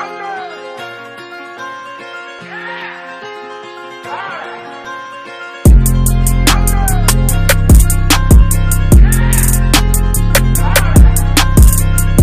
Thunder! Yeah! Ah!